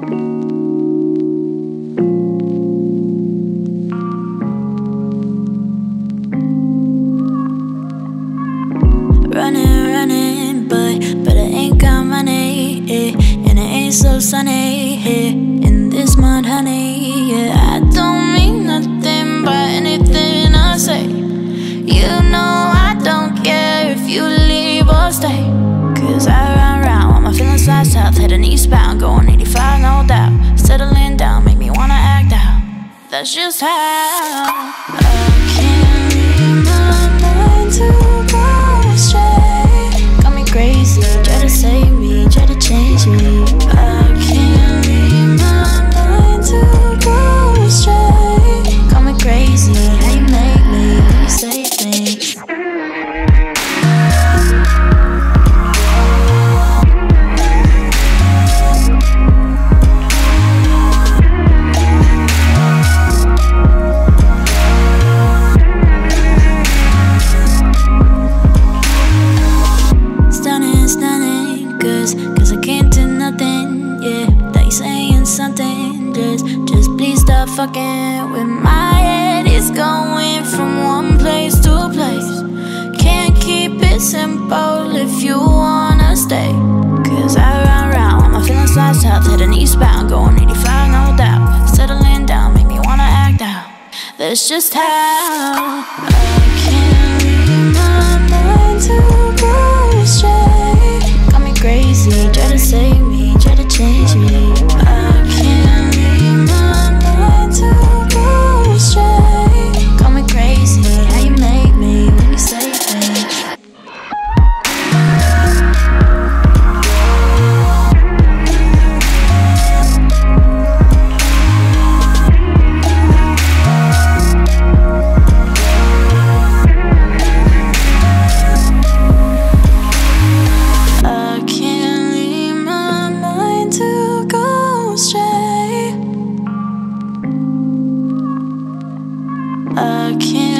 Running, running, but heading eastbound, going 85, no doubt. Settling down, make me wanna act out. That's just how I can't leave to go astray. Got me crazy, try to save sound Just please stop fucking with my head. It's going from one place to a place. Can't keep it simple if you wanna stay. Cause I run around my feelings fly south Heading eastbound, going 85, no doubt. Settling down, make me wanna act out. That's just how I can my mind to I can't